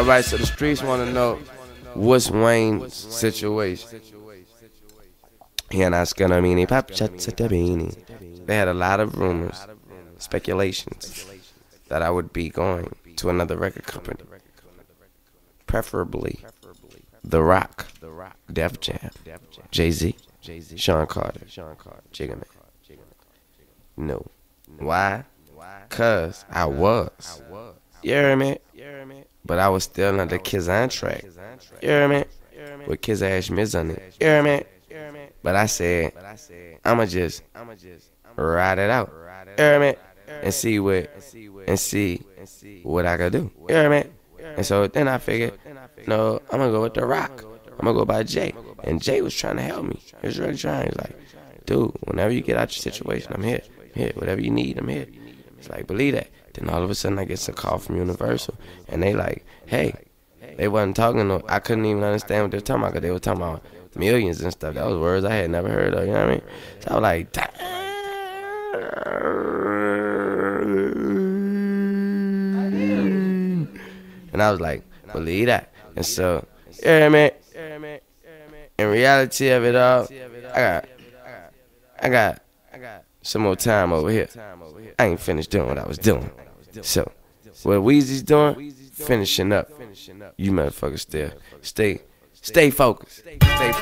All right, so the streets want to know what's Wayne's situation. He and I Scanamini, Pop. They had a lot of rumors, speculations that I would be going to another record company, preferably The Roc, Def Jam, Jay Z, Sean Carter, Jigga. No. Why? Cause I was. You hear me? But I was still under Kizan track. You hear me? With Kiz Ash Miz on it. You hear me? But I said, I'ma just ride it out. You hear me? And see what and see what I can do. You hear me? And so then I figured, no, I'm gonna go with the Roc. I'm gonna go by Jay. And Jay was trying to help me. He was really trying. He's like, dude, whenever you get out your situation, I'm here. I'm here. Whatever you need, I'm here. It's like, believe that. Then all of a sudden I get a call from Universal. And they like, hey, they wasn't talking no I couldn't even understand what they were talking about because they were talking about millions and stuff. That was words I had never heard of, you know what I mean? So I was like, and I was like, believe that. And so, yeah, man. In reality of it all, I got, I got, some more time over here. I ain't finished doing what I was doing. So, what Weezy's doing, finishing up. You motherfuckers still stay, stay focused. Stay